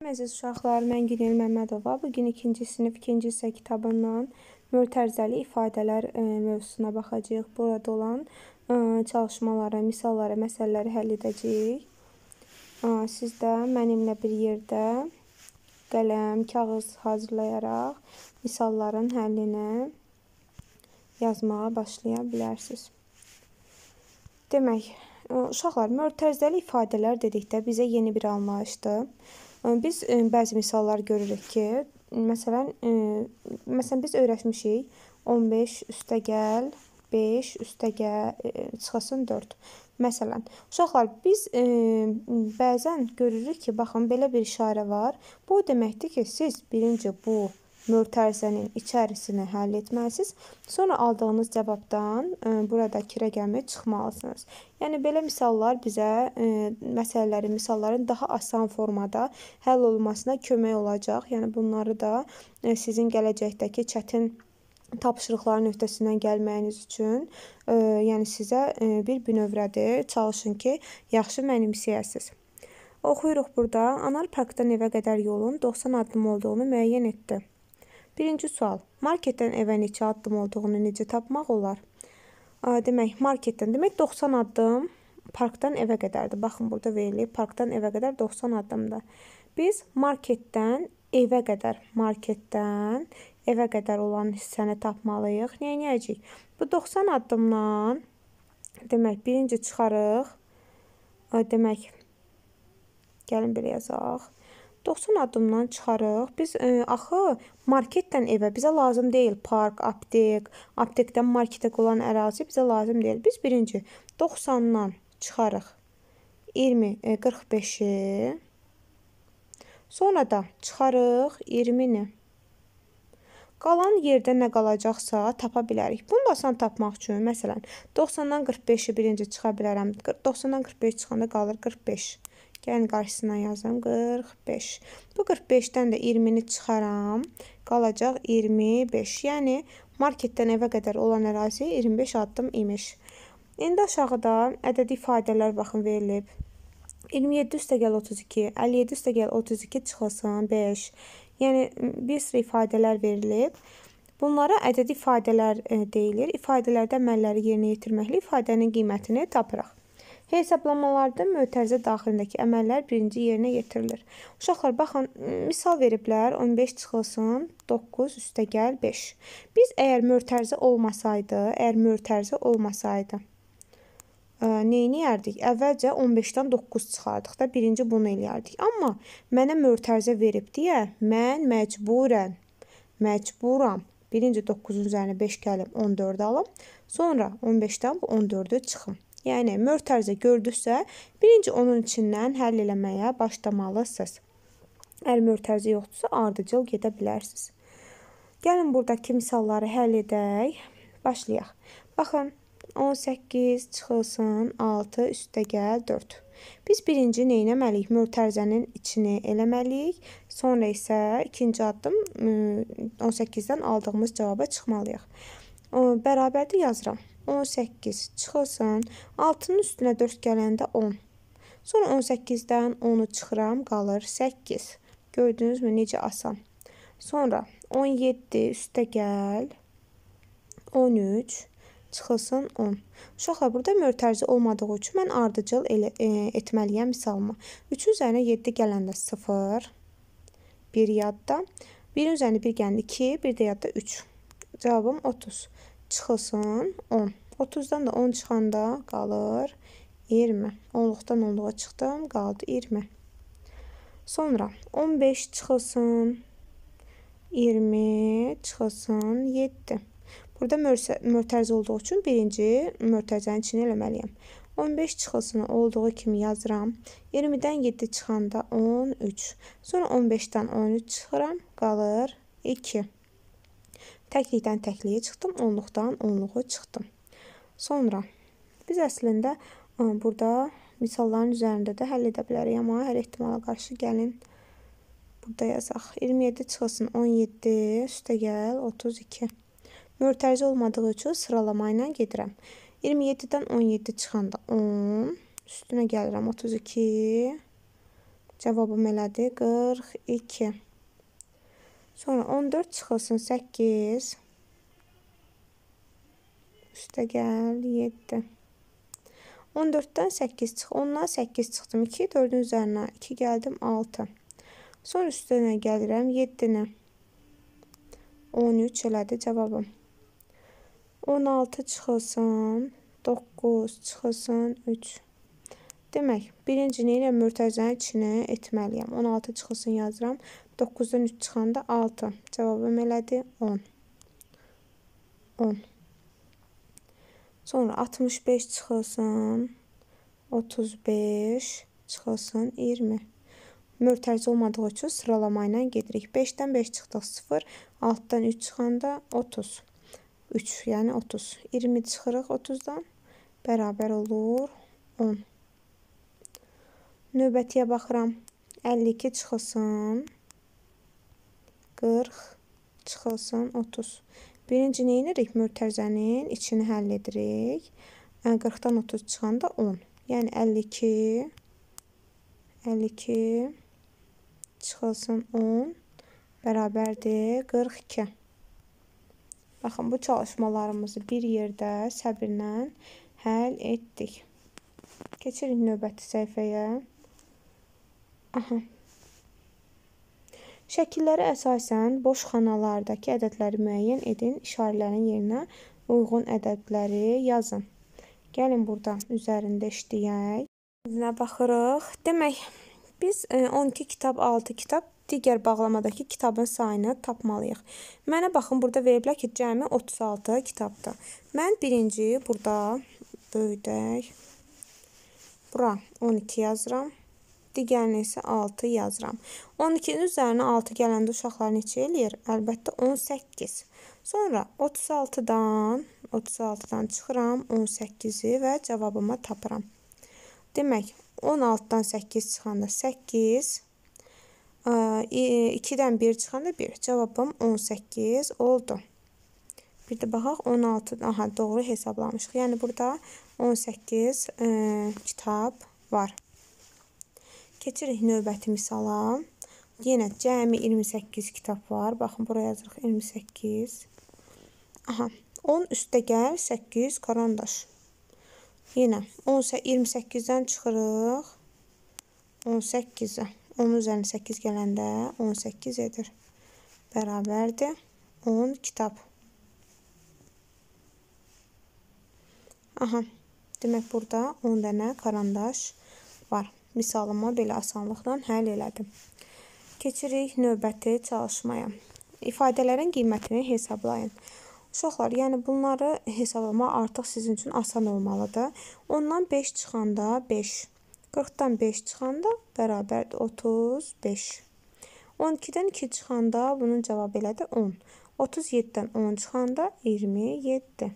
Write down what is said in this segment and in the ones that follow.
Əziz uşaqlar, mən Günel Məmmədova. Bu gün 2-ci sinif 2-ci hissə kitabından mötərizəli ifadələr e, mövzusuna baxacağıq. Burada olan e, çalışmaları, misalları, məsələləri həll edəcəyik. Ə, siz də mənimlə bir yerdə qələm, kağız hazırlayaraq misalların həllini yazmağa başlaya bilərsiniz. Demək, uşaqlar, mötərizəli ifadələr dedikdə bizə yeni bir anlayışdır. Biz e, bəzi misallar görürük ki, məsələn, e, məsələn biz öyrəşmişik 15 üstəgəl 5 üstəgəl e, çıxasın 4. Məsələn, uşaqlar biz bəzən görürük ki, baxın belə bir işarə var. Bu deməkdir ki, siz birinci bu mötərizənin içərisini həll etməlisiniz. Sonra aldığınız cavabdan e, buradakı rəqəmi çıxmalısınız. Yəni belə misallar bizə e, məsələlərin, misalların daha asan formada həll olunmasına kömək olacaq. Yəni bunları da e, sizin gələcəkdəki çətin tapşırıqların öhdəsindən gəlməyiniz üçün, ə, yəni sizə ə, bir bünövrədir. Çalışın ki, yaxşı mənimsəyəsiniz. Oxuyuruq burada. Anar parkdan evə qədər yolun 90 addım olduğunu müəyyən etdi. Birinci sual. Marketdən evə neçə addım olduğunu necə tapmaq olar? Demək, marketdən, demək 90 addım parkdan evə qədərdir. Baxın, burada verilib, parkdan evə qədər 90 addımdır. Biz marketdən evə qədər, marketdən evə qədər olan hissəni tapmalıyıq. Nə edəcəyik? Bu 90 addımdan demək, birinci çıxarıq. Demək, gəlin belə yazaq. 90 addımdan çıxarıq. Biz ə, e, axı marketdən evə bizə lazım deyil park, aptek, aptekdən marketə olan ərazi bizə lazım deyil. Biz birinci 90-dan çıxarıq 20 e, 45-i. Sonra da çıxarıq 20-ni. Qalan yerdə nə qalacaqsa tapa bilərik. Bunu da asan tapmaq üçün, məsələn, 90-dan 45-i birinci çıxa bilərəm. 90-dan 45 çıxanda qalır 45. Gəlin qarşısına yazım 45. Bu 45-dən də 20-ni çıxaram. Qalacaq 25. Yəni marketdən evə qədər olan ərazi 25 addım imiş. İndi aşağıda ədədi ifadələr baxın verilib. 27 üstəgəl 32, 57 üstəgəl 32 çıxılsın 5. Yəni bir sıra ifadələr verilib. Bunlara ədədi ifadələr deyilir. İfadələrdə əməlləri yerinə yetirməklə ifadənin qiymətini tapırıq. Hesablamalarda mötərizə daxilindəki əməllər birinci yerinə yetirilir. Uşaqlar, baxın, misal veriblər, 15 çıxılsın, 9 üstəgəl 5. Biz əgər mötərizə olmasaydı, əgər mötərizə olmasaydı, ə, neyniyərdik? Əvvəlcə 15-dən 9 çıxardıq da, birinci bunu eləyərdik. Amma mənə mötərizə verib deyə, mən məcburən, məcburam birinci 9-un üzərinə 5 gəlim, 14 alım. Sonra 15-dən bu 14-ü çıxım. Yəni mötərizə gördüksə, birinci onun içindən həll eləməyə başlamalısınız. Əgər mötərizə yoxdursa, ardıcıl gedə bilərsiniz. Gəlin buradakı misalları həll edək. Başlayaq. Baxın, 18 çıxılsın 6 üstəgəl 4. Biz birinci nə etməliyik? Mötərizənin içini eləməliyik. Sonra isə ikinci addım 18-dən aldığımız cavaba çıxmalıyıq. Bərabərdir yazıram. 18 çıxılsın. 6-nın üstünə 4 gələndə 10. Sonra 18-dən 10-u çıxıram, qalır 8. Gördünüzmü necə asan. Sonra 17 üstə gəl 13 çıxılsın 10. Uşaqlar burada mötərizə olmadığı üçün mən ardıcıl elə, e, etməliyəm misalımı. 3-ün üzərinə 7 gələndə 0 1 yadda. 1-in üzərinə 1 gələndə 2, bir də yadda 3. Cavabım 30 çıxılsın 10. 30-dan da 10 çıxanda qalır 20. 10-luqdan 10-luğa çıxdım, qaldı 20. Sonra 15 çıxılsın 20 çıxılsın 7. Burada mötərizə olduğu üçün birinci mötərizənin içini eləməliyəm. 15 çıxılsın olduğu kimi yazıram. 20-dən 7 çıxanda 13. Sonra 15-dən 13 çıxıram, qalır 2. Təklikdən təkliyə çıxdım, onluqdan onluğu çıxdım. Sonra biz əslində burada misalların üzərində də həll edə bilərik, amma hər ehtimala qarşı gəlin burada yazaq. 27 çıxılsın 17, üstə gəl 32. Mötərizə olmadığı üçün sıralama ilə gedirəm. 27-dən 17 çıxanda 10, üstünə gəlirəm 32, Cavabım elədi 42. Sonra 14 çıxılsın 8. Üstə gəl 7. 14-dən 8 çıx. Ondan 8 çıxdım. 2, 4-ün üzərinə 2 gəldim 6. Sonra üstünə gəlirəm 7-ni. 13 elədi cavabım. 16 çıxılsın 9 çıxılsın 3. Demək, birincini ilə mürtəzənin içini etməliyəm. 16 çıxılsın yazıram. 9-dan 3 çıxanda 6. Cavabım elədi 10. 10. Sonra 65 çıxılsın 35 çıxılsın 20. Mörtərcə olmadığı üçün sıralama ilə gedirik. 5-dən 5 çıxdıq 0, 6-dan 3 çıxanda 30. 3, yəni 30. 20 çıxırıq 30-dan, bərabər olur 10. Növbətiyə baxıram. 52 çıxılsın 40 çıxılsın 30. Birinci nə edirik? Mörtəzənin içini həll edirik. 40-dan 30 çıxanda 10. Yəni 52 52 çıxılsın 10 bərabərdir 42. Baxın, bu çalışmalarımızı bir yerdə səbirlə həll etdik. Keçirik növbəti səhifəyə. Aha. Şəkillərə əsasən boş xanalardakı ədədləri müəyyən edin, işarələrin yerinə uyğun ədədləri yazın. Gəlin burada üzərində işləyək. Nə baxırıq? Demək, biz 12 e, kitab, 6 kitab digər bağlamadakı kitabın sayını tapmalıyıq. Mənə baxın, burada veriblər ki, cəmi 36 kitabdır. Mən birinci burada böyüdək. Bura 12 yazıram. Digərinə isə 6 yazıram. 12-nin üzərinə 6 gələndə uşaqlar neçə eləyir? Əlbəttə 18. Sonra 36-dan 36-dan çıxıram 18-i və cavabımı tapıram. Demək, 16-dan 8 çıxanda 8, 2-dən 1 çıxanda 1. Cavabım 18 oldu. Bir də baxaq 16, aha doğru hesablamışıq. Yəni burada 18 ə, kitab var. Keçirik növbəti misala. Yenə cəmi 28 kitab var. Baxın, buraya yazırıq 28. Aha, 10 üstə gəl, 8 karandaş. Yenə 28-dən çıxırıq 18-ə. 10 üzərinə 8 gələndə 18 edir. Bərabərdir 10 kitab. Aha, demək burada 10 dənə karandaş var. Misalımı belə asanlıqla həll elədim. Keçirik növbəti çalışmaya. İfadələrin qiymətini hesablayın. Uşaqlar, yəni bunları hesablamaq artıq sizin üçün asan olmalıdır. Ondan 5 çıxanda 5, 40-dan 5 çıxanda bərabərdir 35. 12-dən 2 çıxanda bunun cavabı elədir 10. 37-dən 10 çıxanda 27.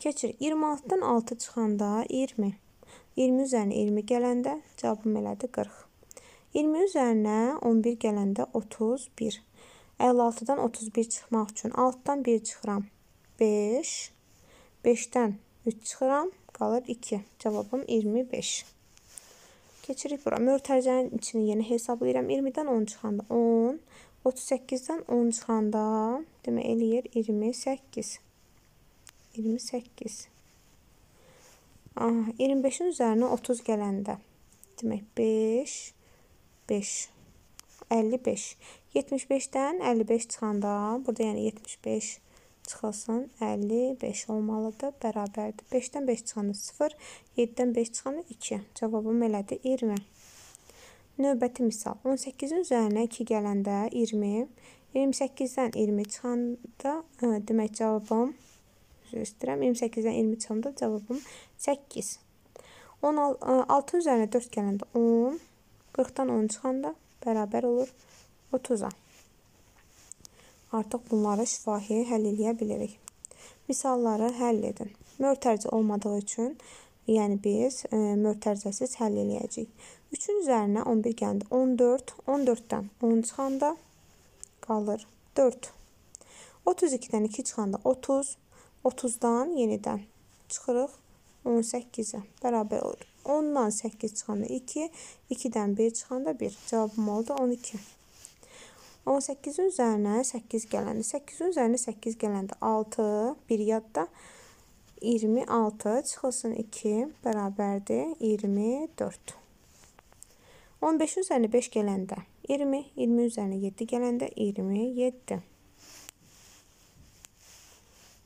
Keçirik. 26-dan 6 çıxanda 20. 20 üzərinə 20 gələndə cavabım elədi 40. 20 üzərinə 11 gələndə 31. 56-dan 31 çıxmaq üçün 6-dan 1 çıxıram. 5. 5-dən 3 çıxıram. Qalır 2. Cavabım 25. Keçirik bura. Mötərizənin içini yenə hesablayıram. 20-dən 10 çıxanda 10. 38-dən 10 çıxanda demək eləyir 28. 28. 25-in üzərinə 30 gələndə. Demək 5 5 55 75-dən 55 çıxanda burada yəni 75 çıxılsın 55 olmalıdır bərabərdir. 5-dən 5 çıxanda 0 7-dən 5 çıxanda 2 cavabım elədir 20 növbəti misal. 18-in üzərinə 2 gələndə 20 28-dən 20 çıxanda demək cavabım üzr istəyirəm. 28-dən 20 çıxanda cavabım 8. 16 üzərinə 4 gələndə 10, 40-dan 10 çıxanda bərabər olur 30-a. Artıq bunları şifahi həll eləyə bilirik. Misalları həll edin. Mörtərcə olmadığı üçün, yəni biz e, mörtərzəsiz həll eləyəcəyik. 3-ün üzərinə 11 gələndə 14, 14-dən 10 çıxanda qalır 4. 32-dən 2 çıxanda 30, 30-dan yenidən çıxırıq 18-ə bərabər olur. 10-dan 8 çıxanda 2, 2-dən 1 çıxanda 1. Cavabım oldu 12. 18-in üzərinə 8 gələndə, 8-in üzərinə 8 gələndə 6, 1 yadda 26 çıxılsın 2 bərabərdir 24. 15-in üzərinə 5 gələndə 20, 20 üzərinə 7 gələndə 27.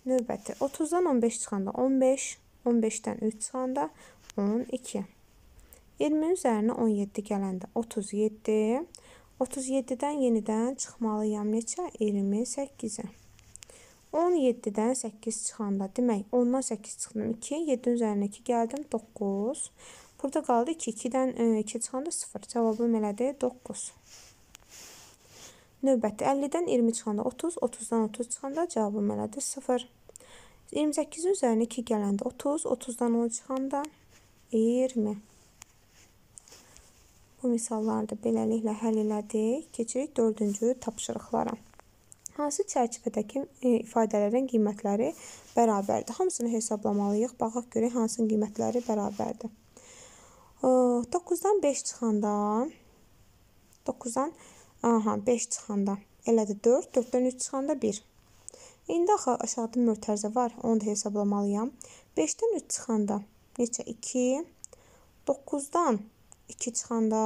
Növbəti 30-dan 15 çıxanda 15, 15-dən 3 çıxanda 12. 20-nin üzərinə 17 gələndə 37, 37-dən yenidən çıxmalıyam neçə? 28-ə. 17-dən 8 çıxanda, demək 10-dan 8 çıxdım 2, 7-nin üzərinə 2 gəldim 9. Burada qaldı 2, 2-dən 2 çıxanda 0. Cavabım elədir 9. Növbəti 50-dən 20 çıxanda 30, 30-dan 30 çıxanda cavabım elədir 0. 28-in üzərinə 2 gələndə 30, 30-dan 10 çıxanda 20. Bu misalları da beləliklə həll elədik. Keçirik dördüncü tapşırıqlara. Hansı çərçivədəki e, ifadələrin qiymətləri bərabərdir? Hamısını hesablamalıyıq. Baxaq görək hansının qiymətləri bərabərdir. 9-dan 5 çıxanda 9-dan aha 5 çıxanda elədir 4, 4-dən 3 çıxanda 1. İndi axı aşağıda mötərizə var, onu da hesablamalıyam. 5-dən 3 çıxanda neçə? 2. 9-dan 2 çıxanda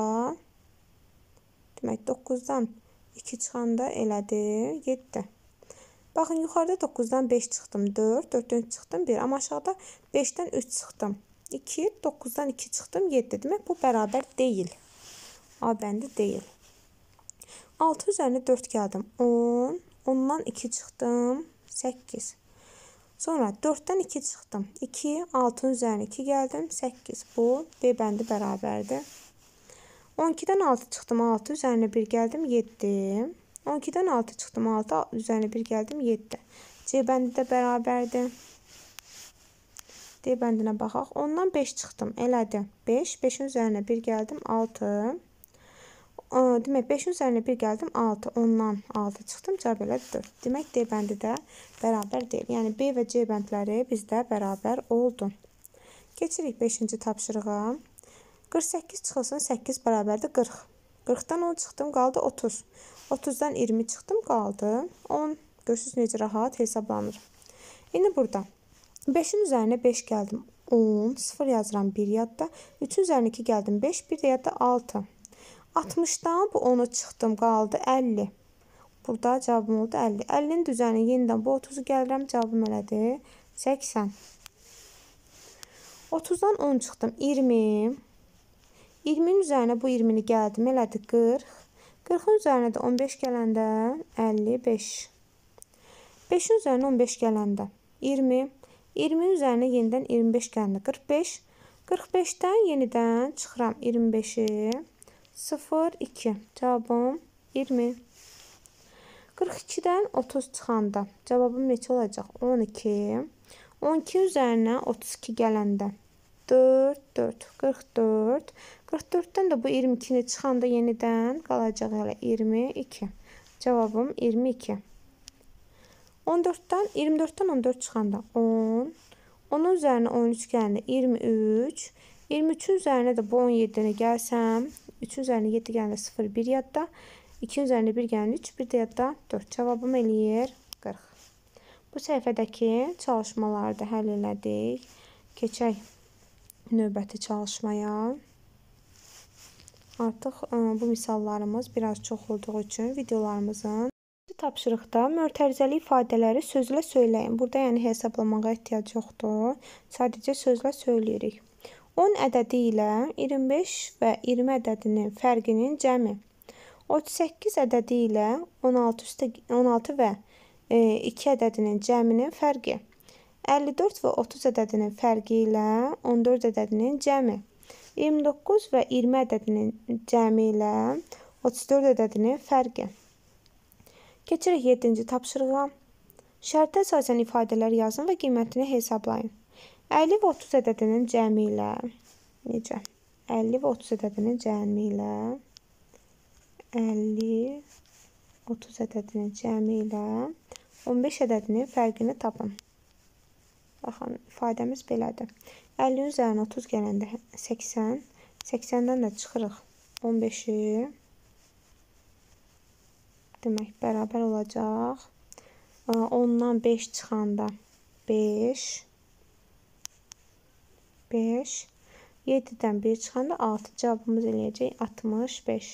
demək 9-dan 2 çıxanda elədi 7. Baxın yuxarıda 9-dan 5 çıxdım 4, 4-dən 3 çıxdım 1, amma aşağıda 5-dən 3 çıxdım 2, 9-dan 2 çıxdım 7. Demək bu bərabər deyil. A bəndi deyil. 6 üzərinə 4 gəldim 10, 10-dan 2 çıxdım 8. Sonra 4-dən 2 çıxdım. 2, 6-nın üzərinə 2 gəldim. 8. Bu B bəndi bərabərdir. 12-dən 6 çıxdım. 6 üzərinə 1 gəldim. 7. 12-dən 6 çıxdım. 6 üzərinə 1 gəldim. 7. C bəndi də bərabərdir. D bəndinə baxaq. 10-dan 5 çıxdım. Elədi. 5. 5-in üzərinə 1 gəldim. 6. Demək 5-in üzərinə 1 gəldim 6. Ondan 6 çıxdım. Cavab elədi 4. Demək D bəndi də bərabər deyil. Yəni B və C bəndləri bizdə bərabər oldu. Keçirik 5-ci tapşırığa. 48 çıxılsın 8 bərabərdir 40. 40-dan 10 çıxdım, qaldı 30. 30-dan 20 çıxdım, qaldı 10. Görürsüz necə rahat hesablanır. İndi burada 5-in üzərinə 5 gəldim. 10, 0 yazıram 1 yadda. 3-ün üzərinə 2 gəldim 5, 1 də yadda 6. 60-dan bu 10-u çıxdım, qaldı 50. Burada cavabım oldu 50. 50-nin düzəni yenidən bu 30-u gəlirəm, cavabım elədir 80. 30-dan 10 çıxdım, 20. 20-nin üzərinə bu 20-ni gəldim, elədi 40. 40-ın üzərinə də 15 gələndə 55. 5-in üzərinə 15 gələndə 20. 20-nin üzərinə yenidən 25 gələndə 45. 45-dən yenidən çıxıram 25-i. 0, 2. Cavabım 20. 42-dən 30 çıxanda cavabım neçə olacaq? 12. 12 üzərinə 32 gələndə 4, 4, 44. 44-dən də bu 22-ni çıxanda yenidən qalacaq elə 22. Cavabım 22. 14-dən 24-dən 14 çıxanda 10. Onun üzərinə 13 gələndə 23. 23-ün üzərinə də bu 17-ni gəlsəm 3 üzərinə 7 gələndə 0, 1 yadda. 2 üzərinə 1 gələndə 3, 1 də yadda 4. Cavabım eləyir 40. Bu səhifədəki çalışmaları da həll elədik. Keçək növbəti çalışmaya. Artıq ə, e, bu misallarımız biraz çox olduğu üçün videolarımızın tapşırıqda mötərizəli ifadələri sözlə söyləyin. Burada yəni hesablamağa ehtiyac yoxdur. Sadəcə sözlə söyləyirik. 10 ədədi ilə 25 və 20 ədədinin fərqinin cəmi. 38 ədədi ilə 16, üstə, 16 və 2 e, ədədinin cəminin fərqi. 54 və 30 ədədinin fərqi ilə 14 ədədinin cəmi. 29 və 20 ədədinin cəmi ilə 34 ədədinin fərqi. Keçirik 7-ci tapşırığa. Şərtə əsasən ifadələr yazın və qiymətini hesablayın. 50 və 30 ədədinin cəmi ilə necə? 50 və 30 ədədinin cəmi ilə 50 30 ədədinin cəmi ilə 15 ədədinin fərqini tapın. Baxın, ifadəmiz belədir. 50-nin üzərinə 30 gələndə 80. 80-dən də çıxırıq 15-i. Demək, bərabər olacaq. 10-dan 5 çıxanda 5. 5. 7-dən 1 çıxanda 6. Cavabımız eləyəcək 65.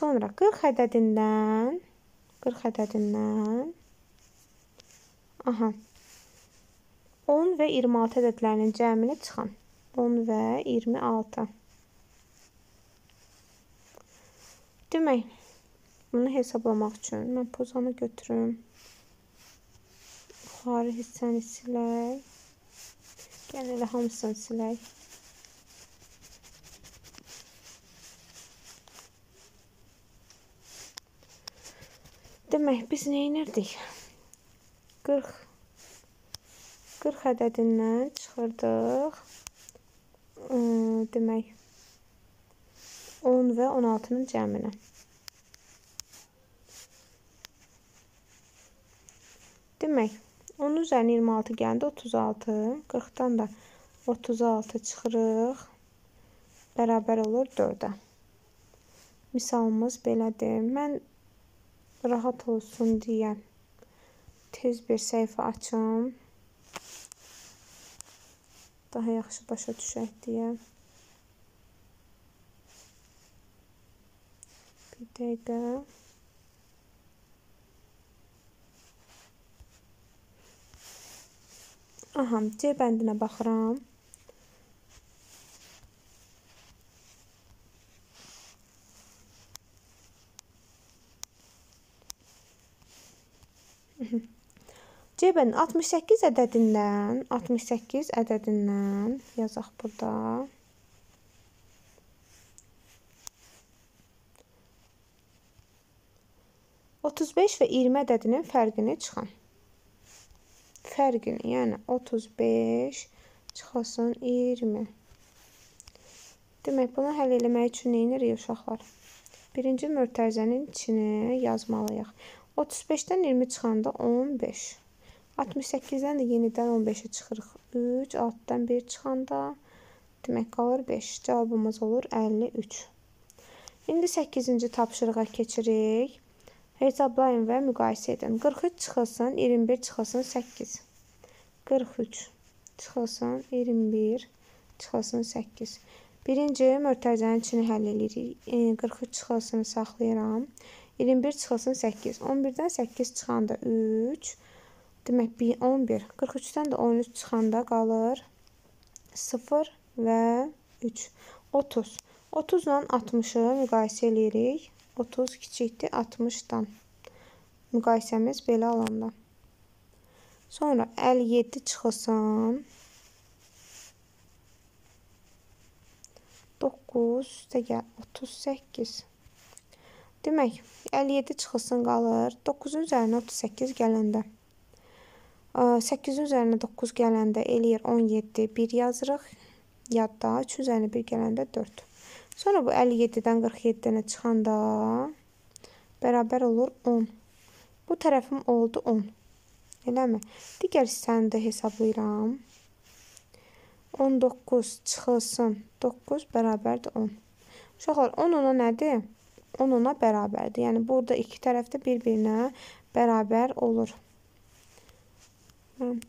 Sonra 40 ədədindən 40 ədədindən Aha. 10 və 26 ədədlərinin cəmini çıxan. 10 və 26. Demək, bunu hesablamaq üçün mən pozanı götürüm. Yuxarı hissəni silək. Gəl elə hamısını silək. Demək, biz nə edirdik? 40 40 ədədindən çıxırdıq. Demək 10 və 16-nın cəminə. Demək 10 üzərinə 26 gələndə 36, 40-dan da 36 çıxırıq. Bərabər olur 4-ə. Misalımız belədir. Mən rahat olsun deyə tez bir səhifə açım daha yaxşı başa düşək deyə. Bir dəqiqə. Aha, C bəndinə baxıram. Mm-hmm. Cəbən 68 ədədindən, 68 ədədindən yazaq burada. Otuz beş və 20 ədədinin fərqini çıxan. Fərqini, yəni 35 çıxasın 20. Demək, bunu həll eləmək üçün nə edirik uşaqlar? Birinci mörtəzənin içini yazmalıyıq. 35-dən 20 çıxanda 15. 68-dən də yenidən 15-ə çıxırıq. 3, altdan 1 çıxanda demək qalır 5. Cavabımız olur 53. İndi 8-ci tapşırığa keçirik. Hesablayın və müqayisə edin. 43 çıxılsın, 21 çıxılsın 8. 43 çıxılsın, 21 çıxılsın 8. Birinci mörtəzənin içini həll edirik. 43 çıxılsını saxlayıram. 21 çıxılsın 8. 11-dən 8 çıxanda 3. Demək 11. 43-dən də 13 çıxanda qalır 0 və 3. 30. 30 ilə 60-ı müqayisə eləyirik. 30 kiçikdir 60-dan. Müqayisəmiz belə alanda. Sonra 57 çıxılsın. 9 üstə gəl 38. Demək 57 çıxılsın qalır. 9-un üzərinə 38 gələndə 8-in üzərinə 9 gələndə eləyir 17, 1 yazırıq. Yadda 3 üzərinə 1 gələndə 4. Sonra bu 57-dən 47-dənə çıxanda bərabər olur 10. Bu tərəfim oldu 10. Eləmi? Digər hissəni də hesablayıram. 19 çıxılsın 9 bərabərdir 10. Uşaqlar 10 ona nədir? 10 ona bərabərdir. Yəni burada iki tərəf də bir-birinə bərabər olur. Mən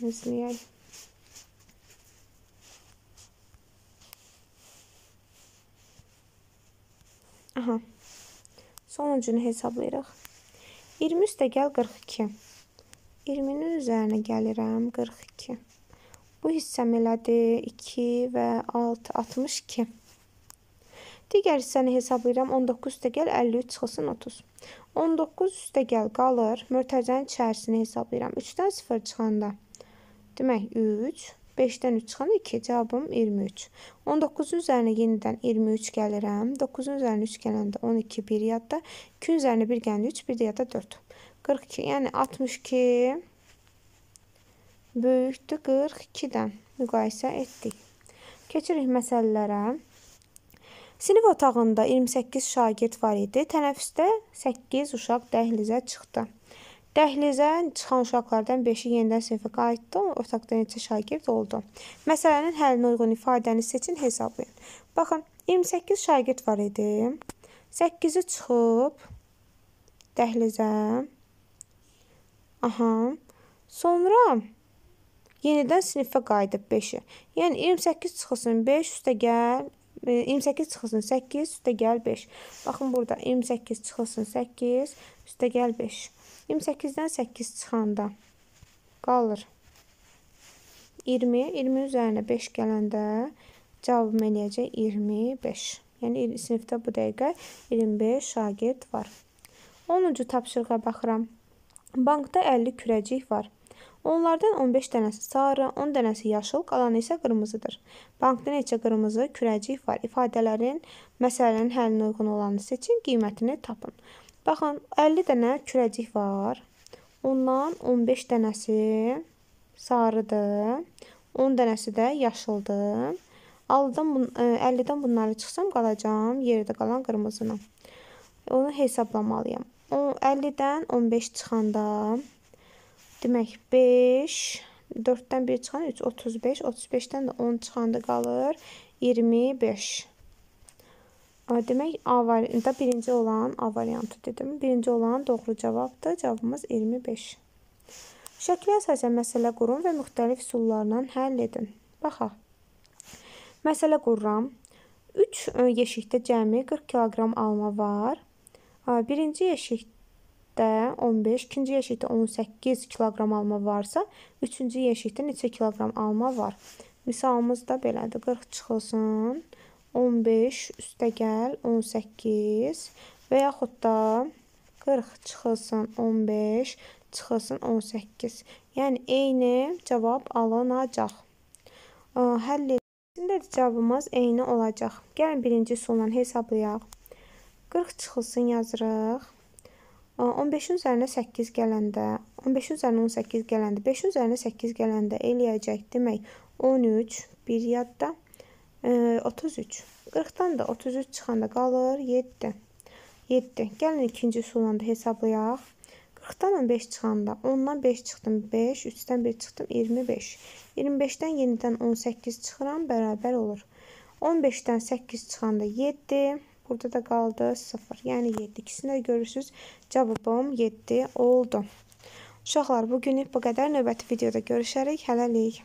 qaralamama təmizləyək. Aha. Sonuncunu hesablayırıq. 20 üstə gəl 42. 20-nin üzərinə gəlirəm 42. Bu hissəm elədir 2 və 6 62. Digər hissəni hesablayıram 19 üstə gəl 53 çıxılsın 30. 19 üstə gəl qalır. Mörtəzənin içərisini hesablayıram. 3-dən 0 çıxanda demək 3, 5-dən 3 çıxanda 2, cavabım 23. 19-un üzərinə yenidən 23 gəlirəm. 9-un üzərinə 3 gələndə 12, 1 yadda. 2-ün üzərinə 1 gələndə 3, 1 də yadda 4. 42. Yəni 62 böyükdür 42-dən müqayisə etdik. Keçirik məsələlərə. Sinif otağında 28 şagird var idi. Tənəffüsdə 8 uşaq dəhlizə çıxdı. Dəhlizə çıxan uşaqlardan 5-i yenidən sinifə qayıtdı. Otaqda neçə şagird oldu? Məsələnin həllinə uyğun ifadəni seçin, hesablayın. Baxın, 28 şagird var idi. 8-i çıxıb dəhlizə. Aha. Sonra yenidən sinifə qayıdıb 5-i. Yəni 28 çıxılsın 5 üstə gəl 28 çıxılsın 8 üstə gəl 5. Baxın burada 28 çıxılsın 8 üstə gəl 5. 28-dən 8 çıxanda qalır 20. 20 üzərinə 5 gələndə cavabım eləyəcək 25. Yəni sinifdə bu dəqiqə 25 şagird var. 10-cu tapşırığa baxıram. Bankda 50 kürəcik var. Onlardan 15 dənəsi sarı, 10 dənəsi yaşıl, qalanı isə qırmızıdır. Bankda neçə qırmızı kürəcik var? İfadələrin məsələnin həllinə uyğun olanı seçin, qiymətini tapın. Baxın, 50 dənə kürəcik var. Ondan 15 dənəsi sarıdır, 10 dənəsi də yaşıldır. 50-dən e, bunları çıxsam qalacam yerdə qalan qırmızını. Onu hesablamalıyam. 50-dən 15 çıxanda Demək 5, 4-dən 1 çıxan 3, 35, 35-dən də 10 çıxanda qalır 25. Demək A variantında birinci olan A variantı dedim. Birinci olan doğru cavabdır. Cavabımız 25. Şəklə əsasən məsələ qurun və müxtəlif üsullarla həll edin. Baxaq. Məsələ qururam. 3 yeşikdə cəmi 40 kiloqram alma var. Birinci yeşikdə yeşikdə 15, ikinci yeşikdə 18 kiloqram alma varsa, üçüncü yeşikdə neçə kiloqram alma var? Misalımız da belədir. 40 çıxılsın, 15 üstə gəl 18 və yaxud da 40 çıxılsın 15 çıxılsın 18. Yəni eyni cavab alınacaq. Həll edilsin cavabımız eyni olacaq. Gəlin birinci üsulla hesablayaq. 40 çıxılsın yazırıq. 15-in üzərinə 8 gələndə, 15-in üzərinə 18 gələndə, 5-in üzərinə 8 gələndə eləyəcək. Demək 13, 1 yadda, 33. 40-dan da 33 çıxanda qalır 7. 7. Gəlin ikinci üsulla da hesablayaq. 40-dan 15 çıxanda 10-dan 5 çıxdım 5, 3-dən 1 çıxdım 25. 25-dən yenidən 18 çıxıram, bərabər olur. 15-dən 8 çıxanda 7, Burada da qaldı 0. Yəni 7. İkisini də görürsüz. Cavabım 7 oldu. Uşaqlar, bugünlük bu qədər. Növbəti videoda görüşərik. Hələlik.